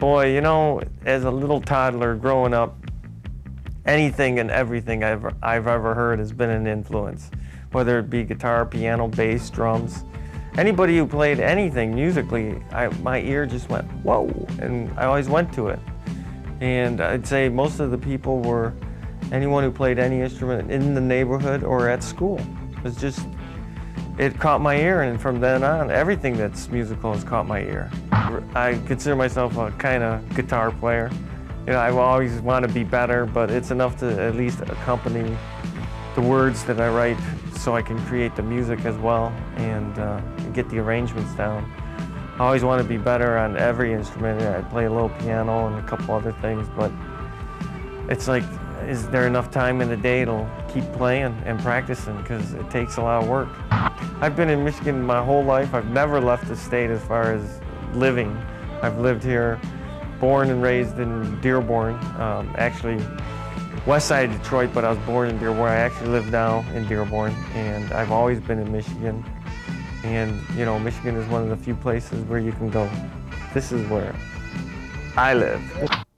Boy, you know, as a little toddler growing up, anything and everything I've, I've ever heard has been an influence, whether it be guitar, piano, bass, drums. Anybody who played anything musically, I, my ear just went, whoa, and I always went to it. And I'd say most of the people were anyone who played any instrument in the neighborhood or at school. It was just, it caught my ear, and from then on, everything that's musical has caught my ear. I consider myself a kind of guitar player. You know, I always want to be better, but it's enough to at least accompany the words that I write so I can create the music as well and uh, get the arrangements down. I always want to be better on every instrument. I play a little piano and a couple other things, but it's like, is there enough time in the day to keep playing and practicing because it takes a lot of work. I've been in Michigan my whole life. I've never left the state as far as living. I've lived here, born and raised in Dearborn, um, actually west side of Detroit, but I was born in Dearborn. I actually live now in Dearborn, and I've always been in Michigan. And, you know, Michigan is one of the few places where you can go, this is where I live.